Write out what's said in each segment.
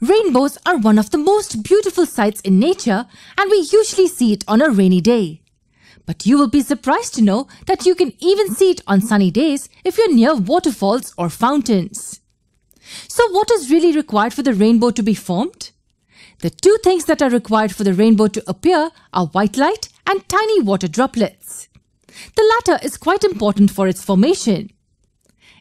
Rainbows are one of the most beautiful sights in nature and we usually see it on a rainy day. But you will be surprised to know that you can even see it on sunny days if you're near waterfalls or fountains. So what is really required for the rainbow to be formed? The two things that are required for the rainbow to appear are white light and tiny water droplets. The latter is quite important for its formation.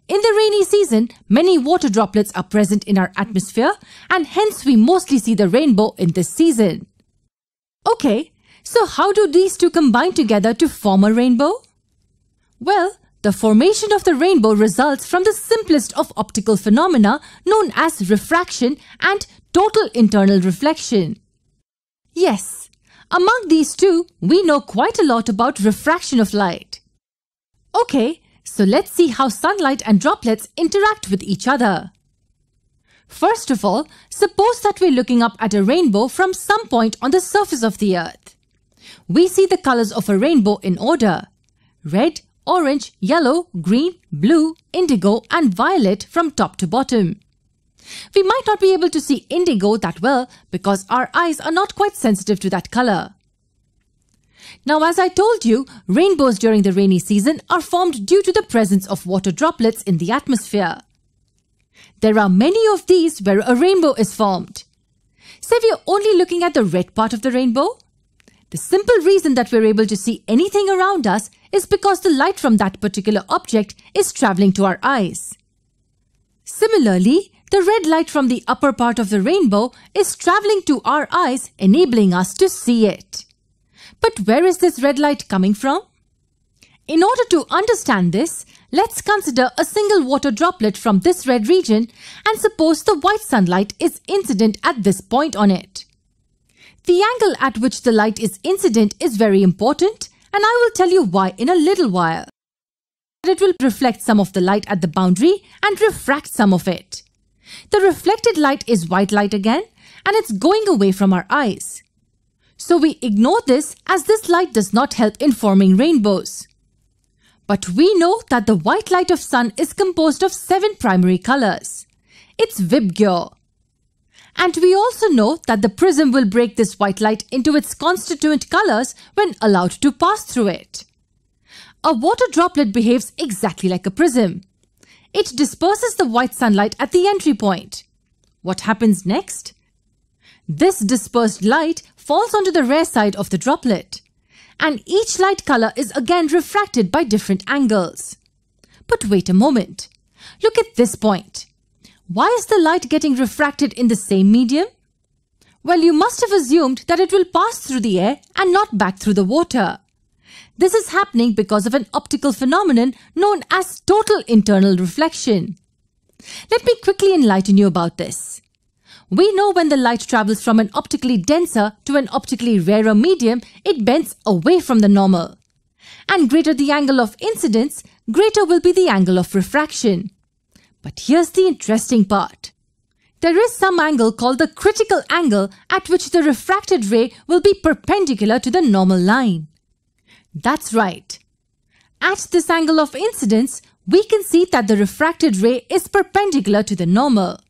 In the rainy season, many water droplets are present in our atmosphere and hence we mostly see the rainbow in this season. Okay, so how do these two combine together to form a rainbow? Well, the formation of the rainbow results from the simplest of optical phenomena known as refraction and total internal reflection. Yes, among these two, we know quite a lot about refraction of light. Okay, so let's see how sunlight and droplets interact with each other. First of all, suppose that we're looking up at a rainbow from some point on the surface of the earth. We see the colors of a rainbow in order. Red, orange, yellow, green, blue, indigo and violet from top to bottom. We might not be able to see indigo that well because our eyes are not quite sensitive to that color. Now, as I told you, rainbows during the rainy season are formed due to the presence of water droplets in the atmosphere. There are many of these where a rainbow is formed. Say we are only looking at the red part of the rainbow. The simple reason that we're able to see anything around us is because the light from that particular object is traveling to our eyes. Similarly, the red light from the upper part of the rainbow is traveling to our eyes, enabling us to see it. But where is this red light coming from? In order to understand this, let's consider a single water droplet from this red region and suppose the white sunlight is incident at this point on it. The angle at which the light is incident is very important and I will tell you why in a little while. It will reflect some of the light at the boundary and refract some of it. The reflected light is white light again and it's going away from our eyes. So we ignore this as this light does not help in forming rainbows. But we know that the white light of sun is composed of seven primary colors. It's VIBGYOR. And we also know that the prism will break this white light into its constituent colors when allowed to pass through it. A water droplet behaves exactly like a prism. It disperses the white sunlight at the entry point. What happens next? This dispersed light falls onto the rare side of the droplet, and each light color is again refracted by different angles. But wait a moment. Look at this point. Why is the light getting refracted in the same medium? Well, you must have assumed that it will pass through the air and not back through the water. This is happening because of an optical phenomenon known as total internal reflection. Let me quickly enlighten you about this. We know when the light travels from an optically denser to an optically rarer medium, it bends away from the normal. And greater the angle of incidence, greater will be the angle of refraction. But here's the interesting part. There is some angle called the critical angle at which the refracted ray will be perpendicular to the normal line. That's right. At this angle of incidence, we can see that the refracted ray is perpendicular to the normal.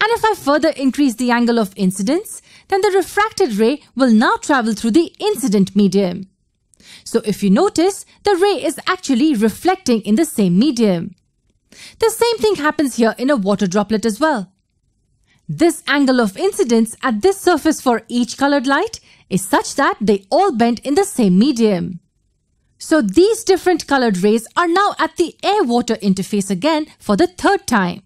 And if I further increase the angle of incidence, then the refracted ray will now travel through the incident medium. So if you notice, the ray is actually reflecting in the same medium. The same thing happens here in a water droplet as well. This angle of incidence at this surface for each colored light is such that they all bend in the same medium. So these different colored rays are now at the air-water interface again for the third time.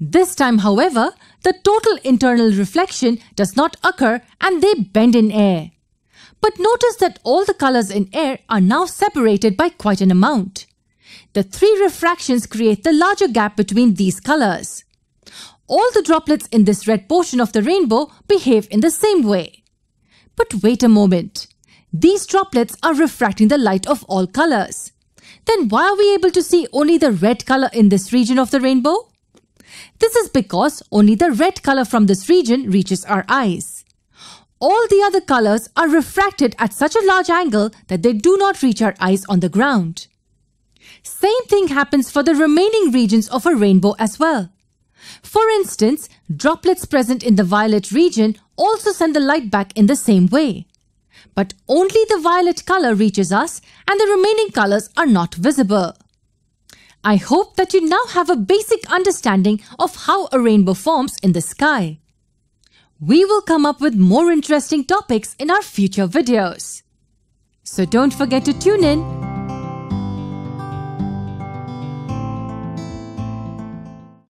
This time, however, the total internal reflection does not occur and they bend in air. But notice that all the colors in air are now separated by quite an amount. The three refractions create the larger gap between these colors. All the droplets in this red portion of the rainbow behave in the same way. But wait a moment. These droplets are refracting the light of all colors. Then why are we able to see only the red color in this region of the rainbow? This is because only the red color from this region reaches our eyes. All the other colors are refracted at such a large angle that they do not reach our eyes on the ground. Same thing happens for the remaining regions of a rainbow as well. For instance, droplets present in the violet region also send the light back in the same way. But only the violet color reaches us and the remaining colors are not visible. I hope that you now have a basic understanding of how a rainbow forms in the sky. We will come up with more interesting topics in our future videos. So don't forget to tune in